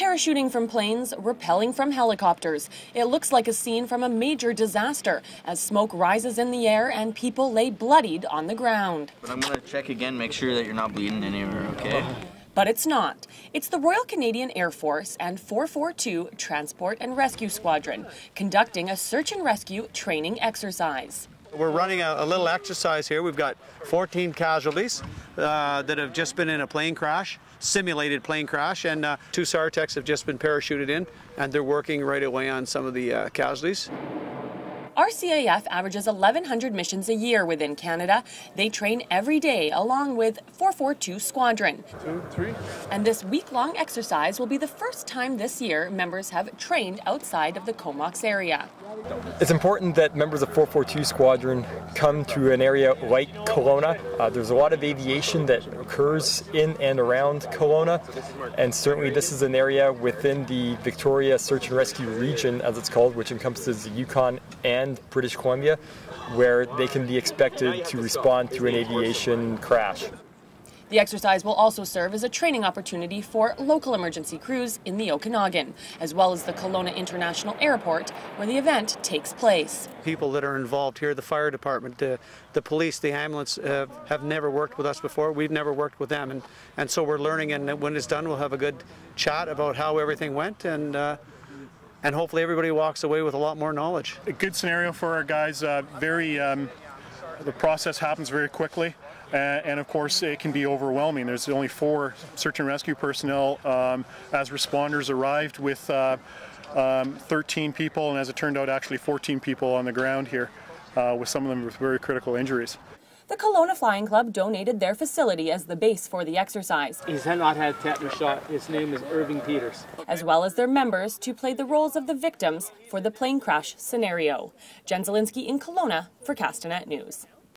Parachuting from planes, rappelling from helicopters. It looks like a scene from a major disaster as smoke rises in the air and people lay bloodied on the ground. But I'm going to check again, make sure that you're not bleeding anywhere, okay? But it's not. It's the Royal Canadian Air Force and 442 Transport and Rescue Squadron conducting a search and rescue training exercise. We're running a, a, little exercise here. We've got 14 casualties uh, that have just been in a plane crash, simulated plane crash, and uh, two SAR techs have just been parachuted in, and they're working right away on some of the uh, casualties. RCAF averages 1,100 missions a year within Canada. They train every day along with 442 Squadron. Two, three. And this week long exercise will be the first time this year members have trained outside of the Comox area. It's important that members of 442 Squadron come to an area like Kelowna. Uh, there's a lot of aviation that occurs in and around Kelowna, and certainly this is an area within the Victoria Search and Rescue region, as it's called, which encompasses the Yukon and British Columbia, where they can be expected to respond to an aviation crash. The exercise will also serve as a training opportunity for local emergency crews in the Okanagan, as well as the Kelowna International Airport, where the event takes place. People that are involved here, the fire department, the, the police, the ambulance, uh, have never worked with us before. We've never worked with them, and, and so we're learning. And when it's done, we'll have a good chat about how everything went, and uh, and hopefully everybody walks away with a lot more knowledge. A good scenario for our guys. Uh, very, um, the process happens very quickly. Uh, and of course, it can be overwhelming. There's only four search and rescue personnel um, as responders arrived with uh, um, 13 people, and as it turned out, actually 14 people on the ground here, uh, with some of them with very critical injuries. The Kelowna Flying Club donated their facility as the base for the exercise. He's not had tetanus shot. His name is Irving Peters. As well as their members to play the roles of the victims for the plane crash scenario. Jen Zielinski in Kelowna for Castanet News.